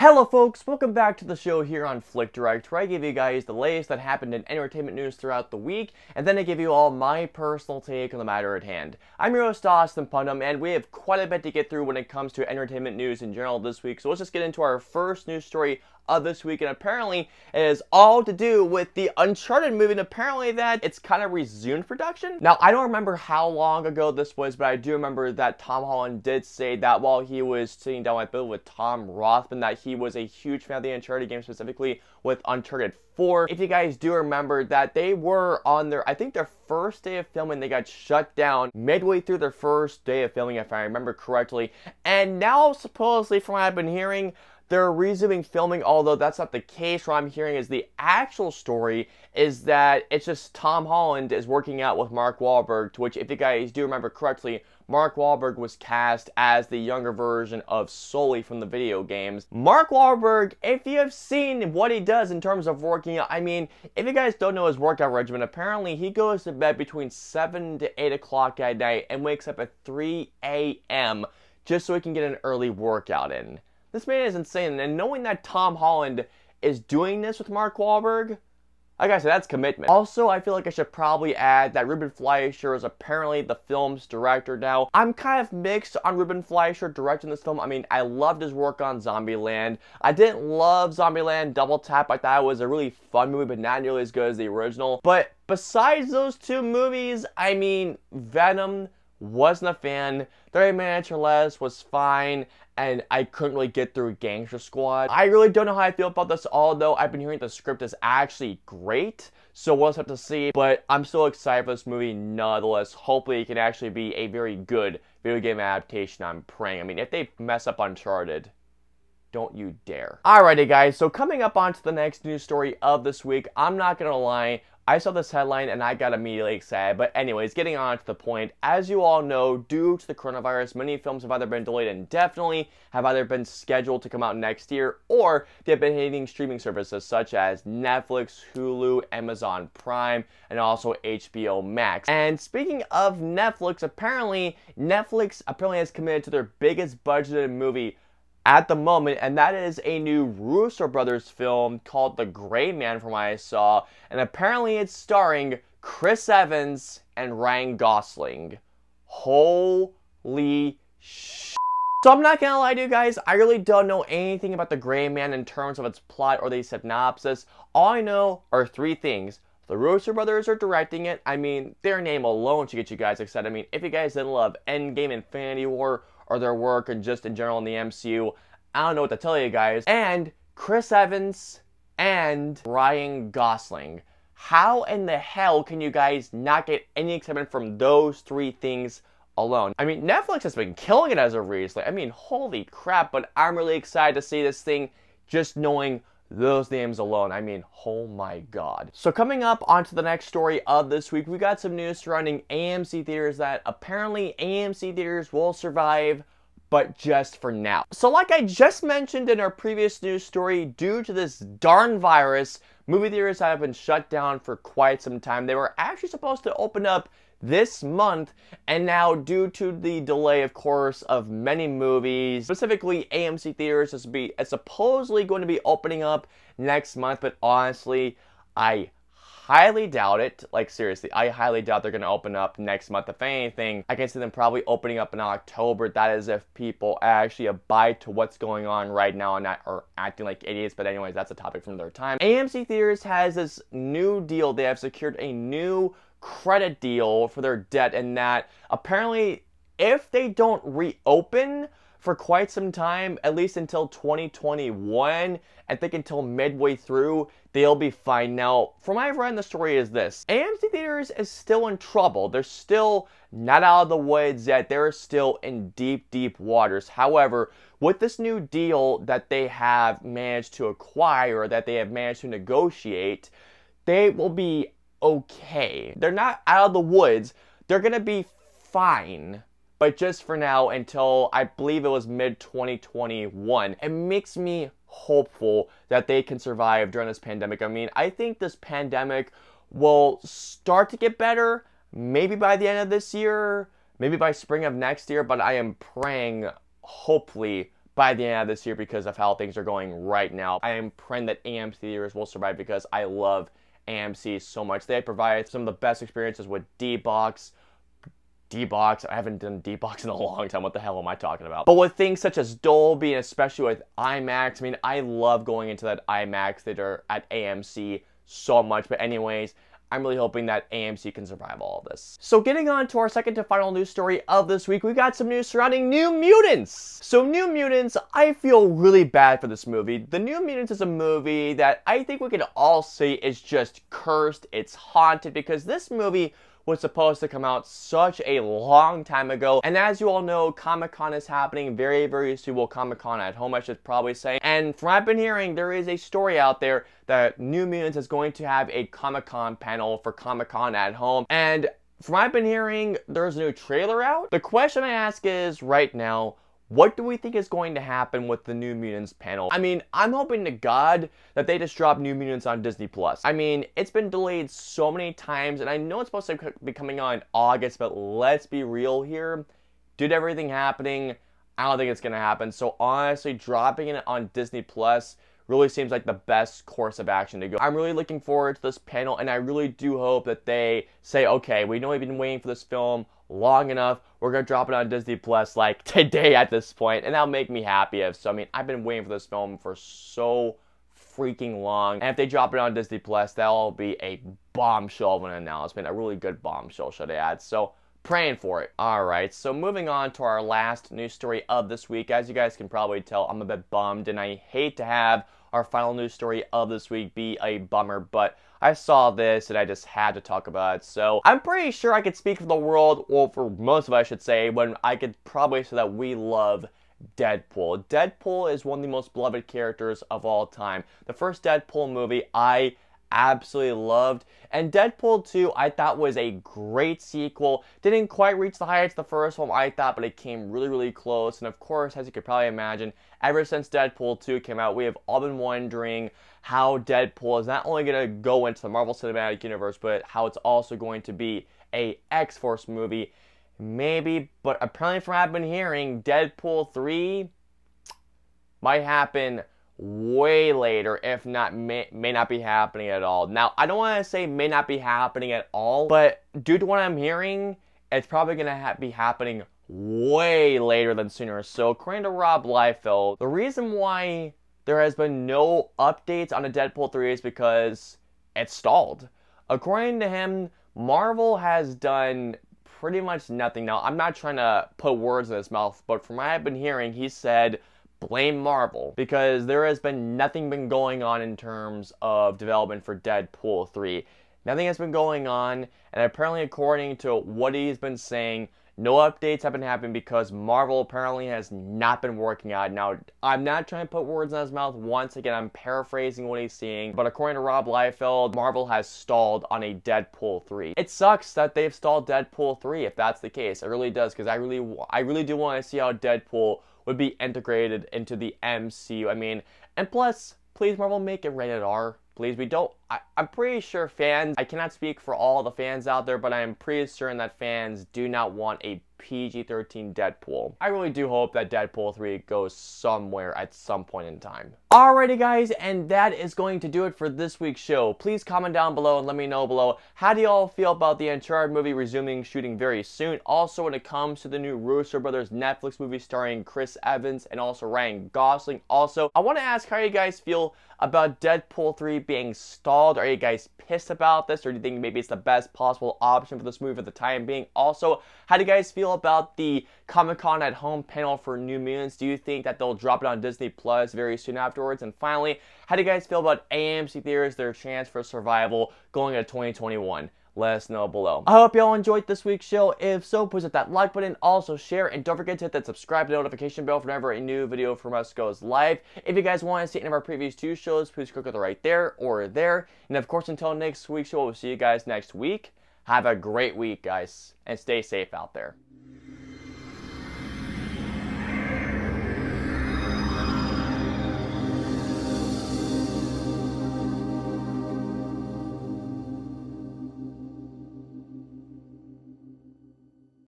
Hello folks, welcome back to the show here on FlickDirect, where I give you guys the latest that happened in entertainment news throughout the week, and then I give you all my personal take on the matter at hand. I'm your host Austin Putnam, and we have quite a bit to get through when it comes to entertainment news in general this week, so let's just get into our first news story of this week, and apparently it is all to do with the Uncharted movie, and apparently that it's kind of resumed production. Now, I don't remember how long ago this was, but I do remember that Tom Holland did say that while he was sitting down with Bill with Tom Rothman, that he was a huge fan of the Uncharted game, specifically with Uncharted 4. If you guys do remember that they were on their, I think their first day of filming, they got shut down midway through their first day of filming, if I remember correctly. And now, supposedly, from what I've been hearing, they're resuming filming, although that's not the case. What I'm hearing is the actual story is that it's just Tom Holland is working out with Mark Wahlberg, to which, if you guys do remember correctly, Mark Wahlberg was cast as the younger version of Sully from the video games. Mark Wahlberg, if you have seen what he does in terms of working out, I mean, if you guys don't know his workout regimen, apparently he goes to bed between 7 to 8 o'clock at night and wakes up at 3 a.m. just so he can get an early workout in. This man is insane. And knowing that Tom Holland is doing this with Mark Wahlberg, like I said, that's commitment. Also, I feel like I should probably add that Ruben Fleischer is apparently the film's director now. I'm kind of mixed on Ruben Fleischer directing this film. I mean, I loved his work on Zombieland. I didn't love Zombieland Double Tap. I thought it was a really fun movie, but not nearly as good as the original. But besides those two movies, I mean, Venom wasn't a fan. 30 Minutes or Less was fine and I couldn't really get through Gangster Squad. I really don't know how I feel about this, although I've been hearing the script is actually great, so we'll just have to see. But I'm still excited for this movie nonetheless. Hopefully it can actually be a very good video game adaptation, I'm praying. I mean, if they mess up Uncharted, don't you dare. Alrighty guys, so coming up onto the next news story of this week, I'm not gonna lie, I saw this headline and I got immediately excited. But anyways, getting on to the point, as you all know, due to the coronavirus, many films have either been delayed indefinitely, have either been scheduled to come out next year, or they've been hitting streaming services such as Netflix, Hulu, Amazon Prime, and also HBO Max. And speaking of Netflix, apparently Netflix apparently has committed to their biggest budgeted movie at the moment, and that is a new Russo Brothers film called The Gray Man, from what I saw, and apparently it's starring Chris Evans and Ryan Gosling. Holy sh! So I'm not gonna lie to you guys, I really don't know anything about The Gray Man in terms of its plot or the synopsis. All I know are three things. The Russo brothers are directing it. I mean, their name alone should get you guys excited. I mean, if you guys didn't love Endgame, Infinity War, or their work and just in general in the MCU. I don't know what to tell you guys. And Chris Evans and Ryan Gosling. How in the hell can you guys not get any excitement from those three things alone? I mean, Netflix has been killing it as of recently. I mean, holy crap, but I'm really excited to see this thing just knowing those names alone. I mean, oh my god. So coming up onto the next story of this week, we got some news surrounding AMC theaters that apparently AMC theaters will survive but just for now. So like I just mentioned in our previous news story, due to this darn virus, movie theaters have been shut down for quite some time. They were actually supposed to open up this month, and now due to the delay, of course, of many movies, specifically AMC theaters is, be, is supposedly going to be opening up next month, but honestly, I highly doubt it. Like, seriously, I highly doubt they're going to open up next month. If anything, I can see them probably opening up in October. That is if people actually abide to what's going on right now and not are acting like idiots. But anyways, that's a topic from their time. AMC Theaters has this new deal. They have secured a new credit deal for their debt and that apparently if they don't reopen for quite some time, at least until 2021, I think until midway through, they'll be fine. Now, from my in the story is this, AMC Theaters is still in trouble. They're still not out of the woods yet. They're still in deep, deep waters. However, with this new deal that they have managed to acquire, that they have managed to negotiate, they will be okay. They're not out of the woods. They're going to be fine. But just for now, until I believe it was mid 2021, it makes me hopeful that they can survive during this pandemic. I mean, I think this pandemic will start to get better maybe by the end of this year, maybe by spring of next year, but I am praying, hopefully, by the end of this year because of how things are going right now. I am praying that AMC theaters will survive because I love AMC so much. They provide some of the best experiences with D-Box, D-Box. I haven't done D-Box in a long time. What the hell am I talking about? But with things such as Dolby and especially with IMAX, I mean, I love going into that IMAX theater at AMC so much. But anyways, I'm really hoping that AMC can survive all of this. So getting on to our second to final news story of this week, we got some news surrounding New Mutants. So New Mutants, I feel really bad for this movie. The New Mutants is a movie that I think we can all say is just cursed, it's haunted, because this movie was supposed to come out such a long time ago. And as you all know, Comic Con is happening very, very soon. Well, Comic Con at home, I should probably say. And from what I've been hearing, there is a story out there that New Mutants is going to have a Comic Con panel for Comic Con at home. And from what I've been hearing, there's a new trailer out. The question I ask is right now, what do we think is going to happen with the New Mutants panel? I mean, I'm hoping to God that they just drop New Mutants on Disney Plus. I mean, it's been delayed so many times, and I know it's supposed to be coming on August, but let's be real here. Due to everything happening, I don't think it's gonna happen. So honestly, dropping it on Disney Plus really seems like the best course of action to go. I'm really looking forward to this panel, and I really do hope that they say, okay, we know we've been waiting for this film long enough. We're gonna drop it on Disney Plus like today at this point, and that'll make me happy. If so, I mean, I've been waiting for this film for so freaking long, and if they drop it on Disney Plus, that'll be a bombshell of an announcement, a really good bombshell, should I add? So praying for it. All right, so moving on to our last news story of this week. As you guys can probably tell, I'm a bit bummed, and I hate to have our final news story of this week be a bummer, but I saw this and I just had to talk about it. So I'm pretty sure I could speak for the world, or for most of us, I should say, when I could probably say that we love Deadpool. Deadpool is one of the most beloved characters of all time. The first Deadpool movie I absolutely loved. And Deadpool 2, I thought was a great sequel. Didn't quite reach the heights the first one, I thought, but it came really, really close. And of course, as you could probably imagine, ever since Deadpool 2 came out, we have all been wondering how Deadpool is not only going to go into the Marvel Cinematic Universe, but how it's also going to be a X-Force movie. Maybe, but apparently from what I've been hearing, Deadpool 3 might happen way later, if not, may, may not be happening at all. Now, I don't want to say may not be happening at all, but due to what I'm hearing, it's probably going to ha be happening way later than sooner. So, according to Rob Liefeld, the reason why there has been no updates on a Deadpool 3 is because it's stalled. According to him, Marvel has done pretty much nothing. Now, I'm not trying to put words in his mouth, but from what I've been hearing, he said blame Marvel because there has been nothing been going on in terms of development for Deadpool 3. Nothing has been going on, and apparently, according to what he's been saying, no updates have been happening because Marvel apparently has not been working out. Now, I'm not trying to put words in his mouth. Once again, I'm paraphrasing what he's saying. But according to Rob Liefeld, Marvel has stalled on a Deadpool 3. It sucks that they've stalled Deadpool 3 if that's the case. It really does because I really, I really do want to see how Deadpool would be integrated into the MCU. I mean, and plus, please Marvel make it rated R. Please, we don't. I, I'm pretty sure fans. I cannot speak for all the fans out there, but I am pretty certain that fans do not want a PG-13 Deadpool. I really do hope that Deadpool 3 goes somewhere at some point in time. Alrighty guys, and that is going to do it for this week's show. Please comment down below and let me know below how do y'all feel about the Uncharted movie resuming shooting very soon. Also when it comes to the new Russo Brothers Netflix movie starring Chris Evans and also Ryan Gosling. Also, I want to ask how you guys feel about Deadpool 3 being stalled. Are you guys pissed about this or do you think maybe it's the best possible option for this movie for the time being? Also, how do you guys feel about the Comic-Con at Home panel for New Mutants? Do you think that they'll drop it on Disney Plus very soon afterwards? And finally, how do you guys feel about AMC theaters, their chance for survival going into 2021? Let us know below. I hope y'all enjoyed this week's show. If so, please hit that like button, also share, and don't forget to hit that subscribe notification bell for whenever a new video from us goes live. If you guys want to see any of our previous two shows, please click on the right there or there. And of course, until next week's show, we'll see you guys next week. Have a great week, guys, and stay safe out there.